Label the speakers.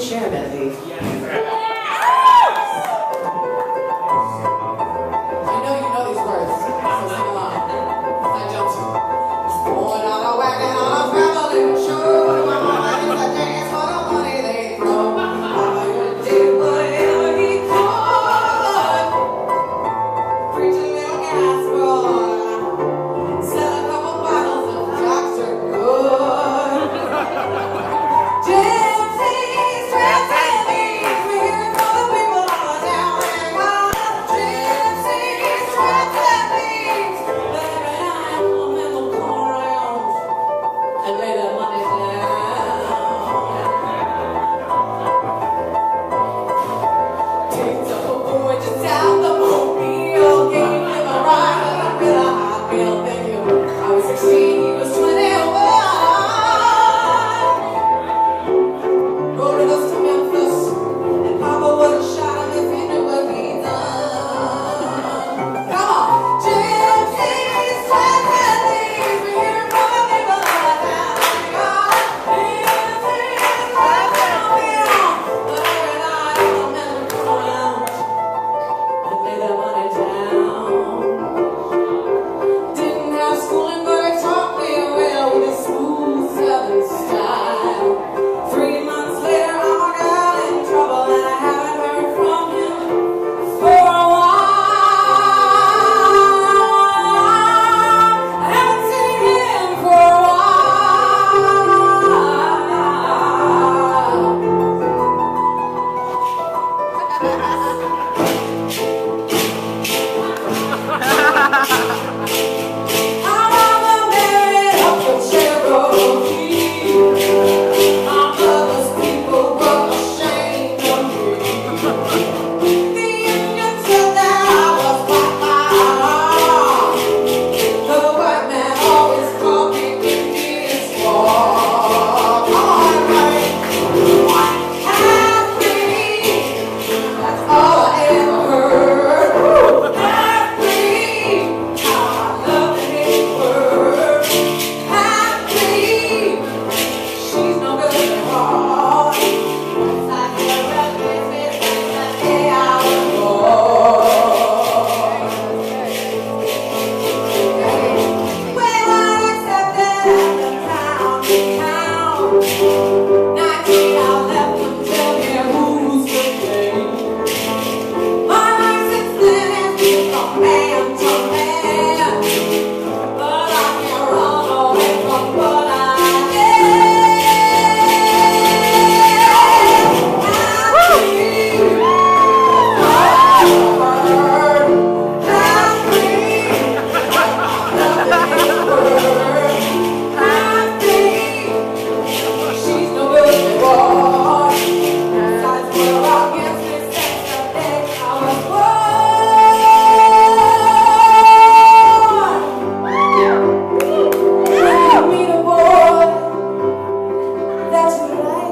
Speaker 1: share, Betsy. Yeah. and later money night. That's right.